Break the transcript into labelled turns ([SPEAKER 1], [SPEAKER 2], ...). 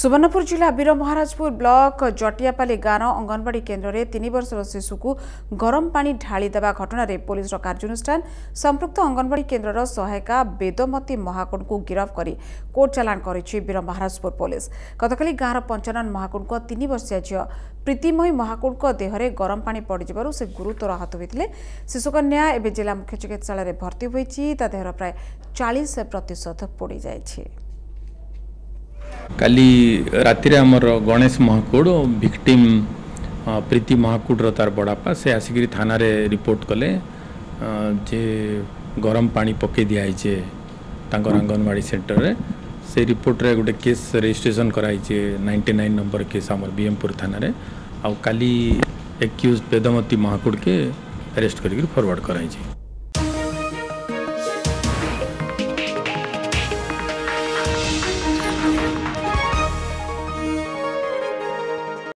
[SPEAKER 1] सुवर्णपुर जिल्ला वीरमहाराजपुर ब्लक जटियापाली गाँ अंगनवाड़ी केन्द्र केन्द्रले तिन वर्ष शिशुको गरम पावे घटा पोलिस्र कर्नुष्ठान सम्पक्त अंगनवाड़ी केन्द्र र सहायका बेदमती महाकुड गिरफोर्ट गरिरमहाराजपुर पोलिस पुलिस गाँ र पञ्चन महाकुड तिन वर्षीय झिउ प्रीतिमय महाकुड देहरे गरम से गुरुतर आहत शिशुकन्या जिला मुख्य चिकित्सा देहर प्राय चाहिँ प्रतिशत पछि
[SPEAKER 2] କାଲି ରାତିରେ ଆମର ଗଣେଶ ମହାକୁଡ଼ ଭିକ୍ଟିମ୍ ପ୍ରୀତି ମହାକୁଡ଼ର ତାର ବଡ଼ାପା ସେ ଆସିକିରି ଥାନାରେ ରିପୋର୍ଟ କଲେ ଯେ ଗରମ ପାଣି ପକାଇ ଦିଆହେଇଛେ ତାଙ୍କର ଅଙ୍ଗନବାଡ଼ି ସେଣ୍ଟରରେ ସେ ରିପୋର୍ଟରେ ଗୋଟେ କେସ୍ ରେଜିଷ୍ଟ୍ରେସନ୍ କରାହେଇଛେ ନାଇଣ୍ଟି ନାଇନ୍ ନମ୍ବର କେସ୍ ଆମର ବିଏମ୍ପୁର ଥାନାରେ ଆଉ କାଲି ଏକ୍ୟୁଜ୍ ବେଦମତୀ ମହାକୁଡ଼କେ ଆରେଷ୍ଟ କରିକି ଫରୱାର୍ଡ଼ କରାହେଇଛି